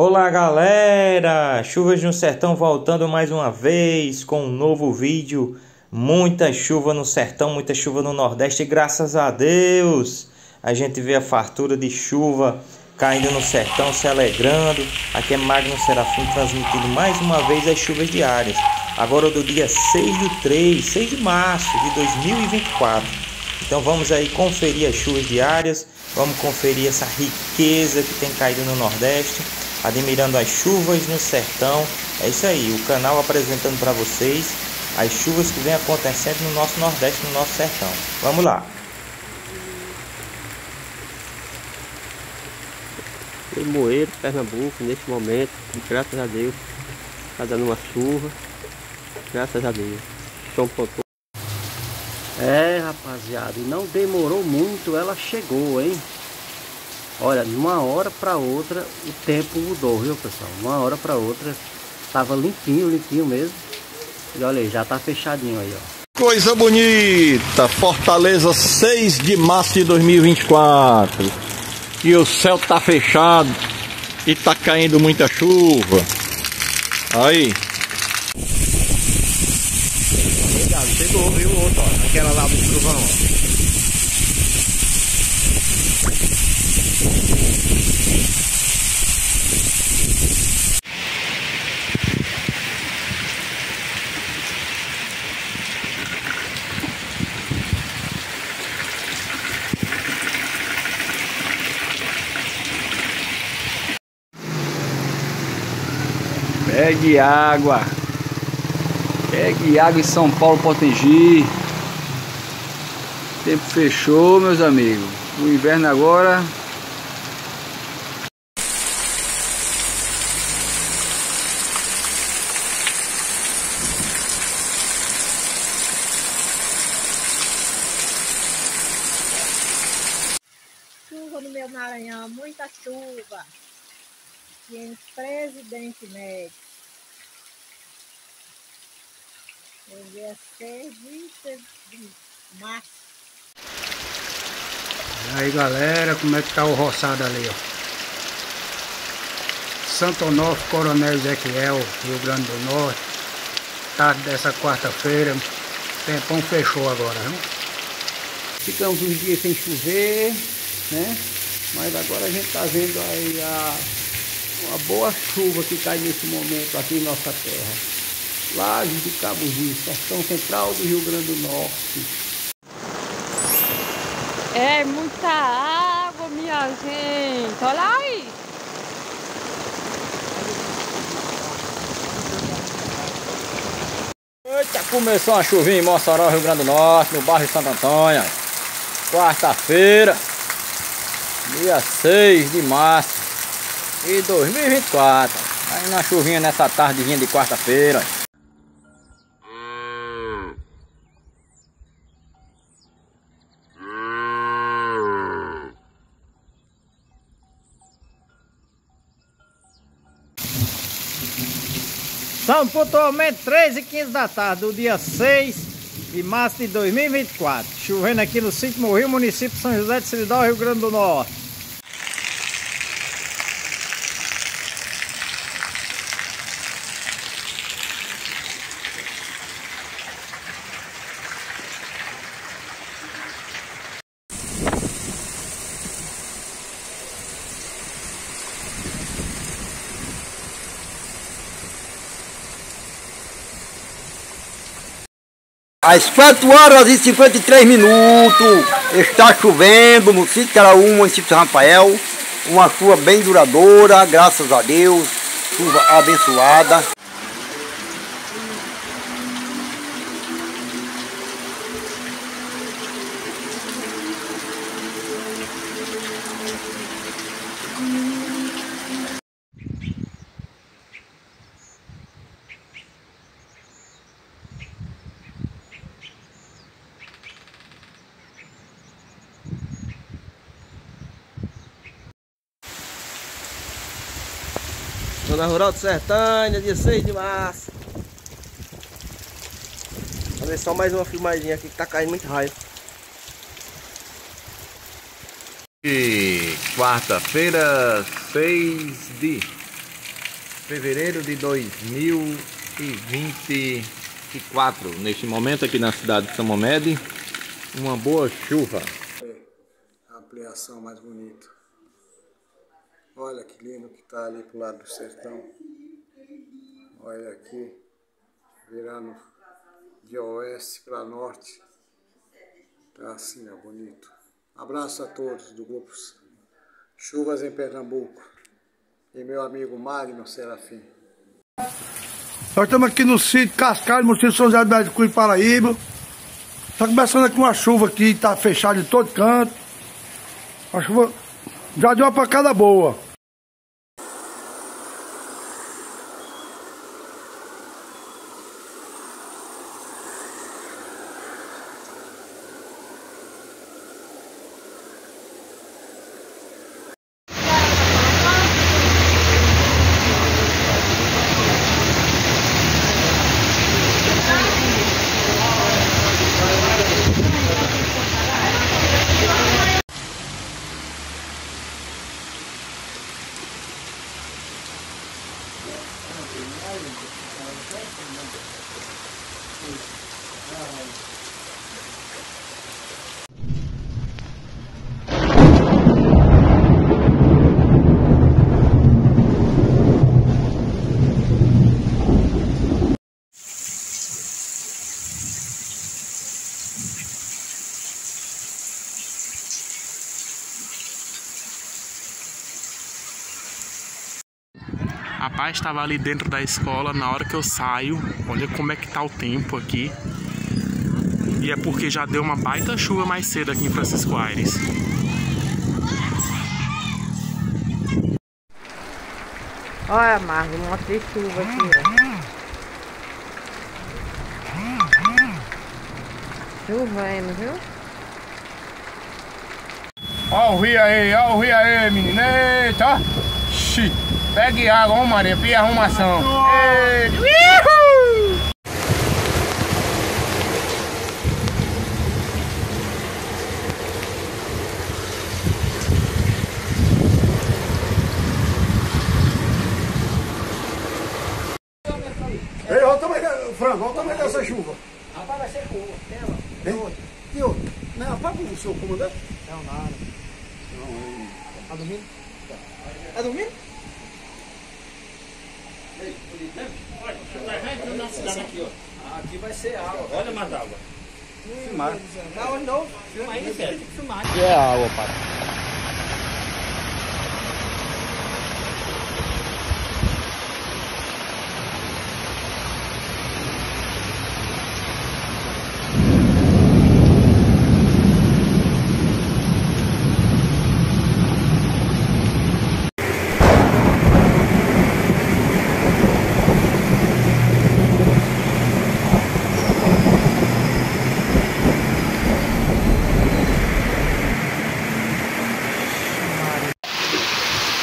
Olá galera, Chuvas no Sertão voltando mais uma vez com um novo vídeo. Muita chuva no sertão, muita chuva no Nordeste, graças a Deus a gente vê a fartura de chuva caindo no sertão, se alegrando. Aqui é Magno Serafim transmitindo mais uma vez as chuvas diárias. Agora do dia 6 do 3, 6 de março de 2024. Então vamos aí conferir as chuvas diárias, vamos conferir essa riqueza que tem caído no Nordeste admirando as chuvas no sertão. É isso aí, o canal apresentando para vocês as chuvas que vem acontecendo no nosso Nordeste, no nosso sertão. Vamos lá. Em Moeiro, Pernambuco, neste momento, graças a Deus, está dando uma chuva, graças a Deus. São É, rapaziada, e não demorou muito, ela chegou, hein? Olha, de uma hora para outra o tempo mudou, viu pessoal? De uma hora para outra tava limpinho, limpinho mesmo. E olha aí, já tá fechadinho aí, ó. Coisa bonita! Fortaleza 6 de março de 2024. E o céu tá fechado e tá caindo muita chuva. Aí. Obrigado, chegou, viu o outro, ó. Aquela lá do trovão, ó. Pegue água. Pegue água em São Paulo Potengi. Tempo fechou, meus amigos. O inverno agora Chuva no meu Maranhão, muita chuva. E Presidente Médio. Hoje é 6 de março. Aí galera, como é que tá o roçado ali, ó. Santo Onofre, Coronel Ezequiel, Rio Grande do Norte. Tarde dessa quarta-feira, tempão fechou agora, viu? Ficamos uns dias sem chover, né? Mas agora a gente tá vendo aí a, uma boa chuva que cai nesse momento aqui em nossa terra. Lajes de Cabugi, sertão central do Rio Grande do Norte. É muita água, minha gente. Olha aí. Eita, começou uma chuvinha em Mossoró, Rio Grande do Norte, no bairro de Santo Antônio. Quarta-feira, dia 6 de março de 2024. Aí uma chuvinha nessa tardezinha de quarta-feira. São pontualmente 3 e 15 da tarde do dia 6 de março de 2024. Chovendo aqui no sítio Morrinho, município de São José de Seridó, Rio Grande do Norte. Às 4 horas e 53 minutos, está chovendo no sítio Caraú, município de Rafael. Uma chuva bem duradoura, graças a Deus. Chuva abençoada. Zona Rural do Sertânia, dia 6 de março. Vou ver só mais uma filmadinha aqui que tá caindo muito raio. E quarta-feira, 6 de fevereiro de 2024. Neste momento aqui na cidade de São uma boa chuva. A ampliação mais bonita. Olha que lindo que está ali pro lado do sertão. Olha aqui, virando de oeste para norte. Tá assim, ó, bonito. Abraço a todos do grupo Chuvas em Pernambuco e meu amigo Magno Serafim. Nós estamos aqui no sítio Cascalho, sítio São José do Médico Paraíba. Está começando aqui uma chuva aqui, está fechado de todo canto. A chuva já deu uma pancada boa. Rapaz, estava ali dentro da escola, na hora que eu saio, olha como é que tá o tempo aqui. E é porque já deu uma baita chuva mais cedo aqui em Francisco Aires. Olha, Margo, um monte de chuva aqui, ó. Chovendo, viu? Ó o rio aí, ó o rio aí, menino. Eita, Xi. Pegue água, ó Maria, pia arrumação. Eita. Ei, olha o tamanho, da- Frango, olha o tamanho dessa chuva. Rapaz, vai ser boa. Hein? E outro? Não, apaga o seu comandante. Não, nada. Tá dormindo? Tá dormindo? Aqui vai ser água. Olha mais água. Filmar. Não, não. Filma aí, velho. Tem que filmar. Aqui é água, pai.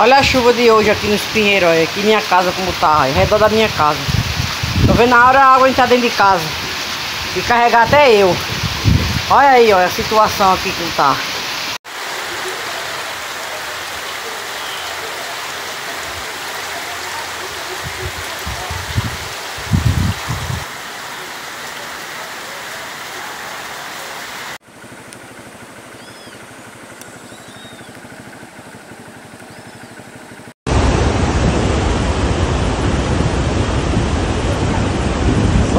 Olha a chuva de hoje aqui no espinheiro, olha, aqui minha casa como tá, redor da minha casa. Tô vendo na hora a água entrar dentro de casa. E carregar até eu. Olha aí, olha a situação aqui que tá.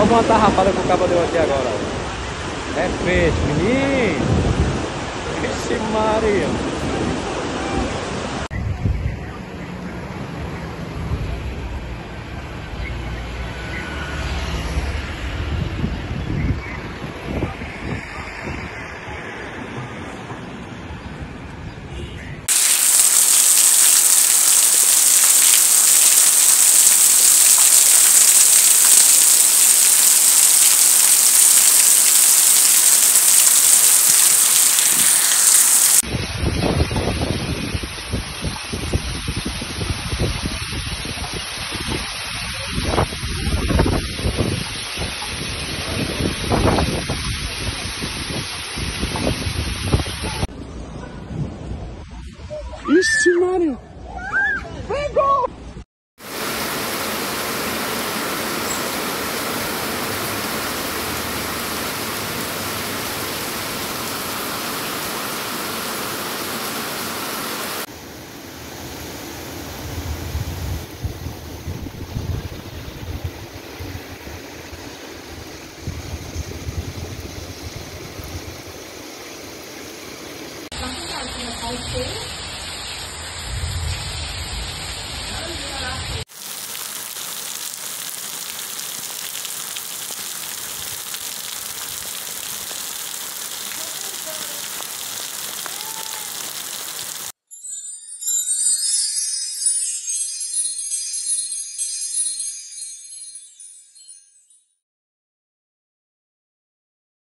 Vamos uma tarrafada que o cabo deu aqui agora. É peixe, menino. Vixe Maria.